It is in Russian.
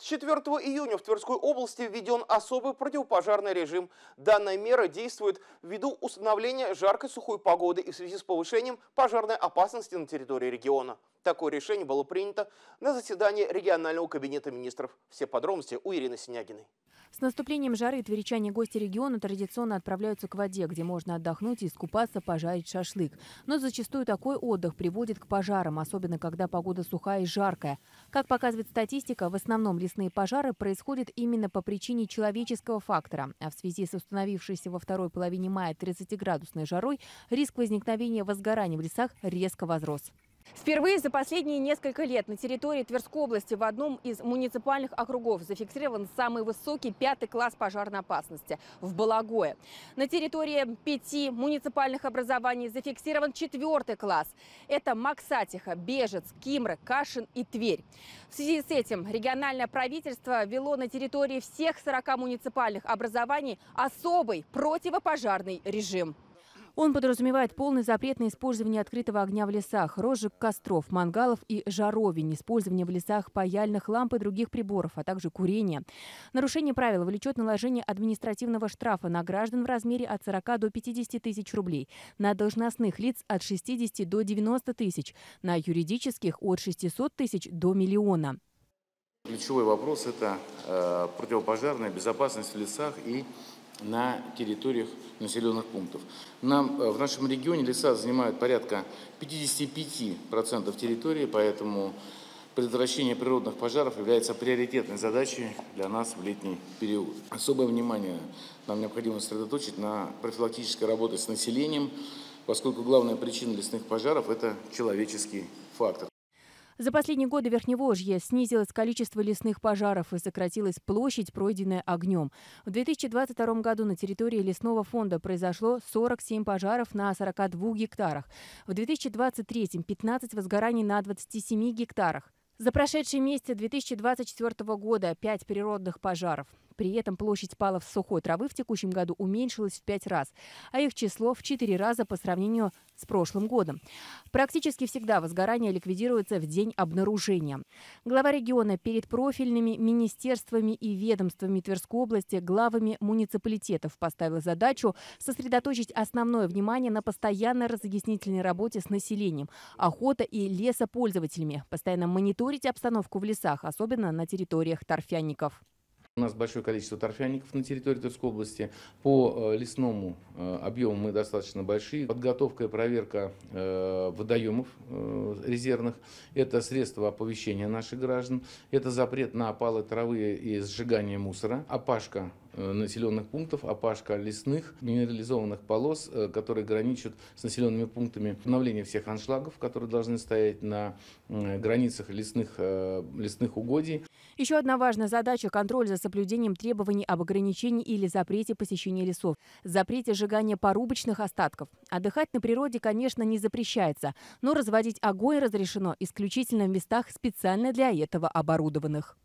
С 4 июня в Тверской области введен особый противопожарный режим. Данная мера действует ввиду установления жаркой сухой погоды и в связи с повышением пожарной опасности на территории региона. Такое решение было принято на заседании регионального кабинета министров. Все подробности у Ирины Синягиной. С наступлением жары тверичане гости региона традиционно отправляются к воде, где можно отдохнуть и искупаться, пожарить шашлык. Но зачастую такой отдых приводит к пожарам, особенно когда погода сухая и жаркая. Как показывает статистика, в основном лесные пожары происходят именно по причине человеческого фактора. А в связи с установившейся во второй половине мая 30-градусной жарой риск возникновения возгораний в лесах резко возрос. Впервые за последние несколько лет на территории Тверской области в одном из муниципальных округов зафиксирован самый высокий пятый класс пожарной опасности – в Балагое. На территории пяти муниципальных образований зафиксирован четвертый класс. Это Максатиха, Бежец, Кимры, Кашин и Тверь. В связи с этим региональное правительство ввело на территории всех 40 муниципальных образований особый противопожарный режим. Он подразумевает полный запрет на использование открытого огня в лесах, розжиг костров, мангалов и жаровень, использование в лесах паяльных ламп и других приборов, а также курение. Нарушение правил влечет наложение административного штрафа на граждан в размере от 40 до 50 тысяч рублей, на должностных лиц от 60 до 90 тысяч, на юридических от 600 тысяч до миллиона. Ключевой вопрос – это э, противопожарная безопасность в лесах и на территориях населенных пунктов. Нам, э, в нашем регионе леса занимают порядка 55% территории, поэтому предотвращение природных пожаров является приоритетной задачей для нас в летний период. Особое внимание нам необходимо сосредоточить на профилактической работе с населением, поскольку главная причина лесных пожаров – это человеческий фактор. За последние годы в Верхневожье снизилось количество лесных пожаров и сократилась площадь, пройденная огнем. В 2022 году на территории лесного фонда произошло 47 пожаров на 42 гектарах. В 2023 – 15 возгораний на 27 гектарах. За прошедший месяц 2024 года 5 природных пожаров. При этом площадь палов сухой травы в текущем году уменьшилась в пять раз, а их число в четыре раза по сравнению с прошлым годом. Практически всегда возгорание ликвидируется в день обнаружения. Глава региона перед профильными министерствами и ведомствами Тверской области, главами муниципалитетов поставил задачу сосредоточить основное внимание на постоянной разъяснительной работе с населением, охота и лесопользователями, постоянно мониторить обстановку в лесах, особенно на территориях торфяников. У нас большое количество торфяников на территории Тверской области. По э, лесному э, объему мы достаточно большие. Подготовка и проверка э, водоемов резервных – это средства оповещения наших граждан. Это запрет на опалы травы и сжигание мусора. Опашка населенных пунктов, опашка лесных, минерализованных полос, которые граничат с населенными пунктами. Обновление всех аншлагов, которые должны стоять на границах лесных, лесных угодий. Еще одна важная задача – контроль за соблюдением требований об ограничении или запрете посещения лесов, запрете сжигания порубочных остатков. Отдыхать на природе, конечно, не запрещается, но разводить огонь разрешено исключительно в местах, специально для этого оборудованных.